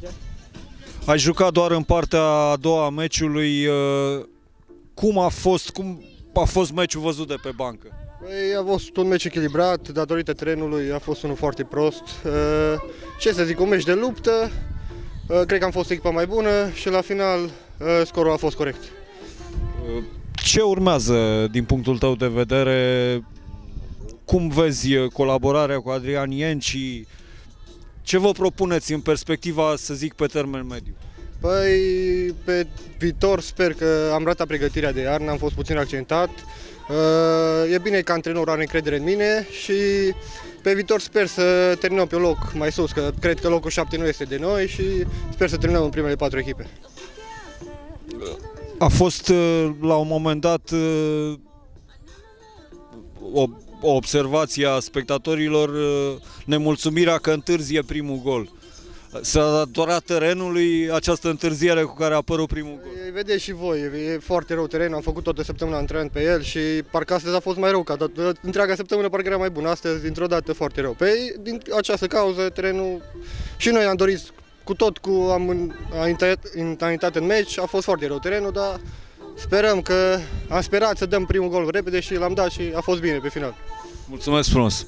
merge. Ai jucat doar în partea a doua a meciului. uh, Cum a fost, cum a fost meciul văzut de pe bancă? Păi, a fost un meci echilibrat, datorită terenului a fost unul foarte prost. Uh, Ce să zic, un meci de luptă, Uh, cred că am fost echipa mai bună și la final uh, scorul a fost corect. Ce urmează din punctul tău de vedere? Cum vezi uh, colaborarea cu Adrian Ienci? Ce vă propuneți în perspectiva, să zic, pe termen mediu? Păi, pe viitor sper că am ratat pregătirea de iarnă, am fost puțin accentat. Uh, E bine că antrenorul are încredere în mine și pe viitor sper să terminăm pe un loc mai sus, că cred că locul 7 nu este de noi și sper să terminăm în primele patru echipe. A fost uh, la un moment dat uh, o, o observație a spectatorilor uh, nemulțumirea că întârzie primul gol. S-a datorat terenului această întârziere cu care a apărut primul gol. E, Vedeți și voi, e foarte rău terenul, am făcut toată săptămâna antrenament pe el și parcă astăzi a fost mai rău, ca tot, întreaga săptămână parcă era mai bună, astăzi dintr-o dată foarte rău. Pe din această cauză terenul și noi am dorit cu tot cu am, am intrat, am intrat în meci, a fost foarte rău terenul, dar sperăm că am sperat să dăm primul gol repede și l-am dat și a fost bine pe final. Mulțumesc frumos!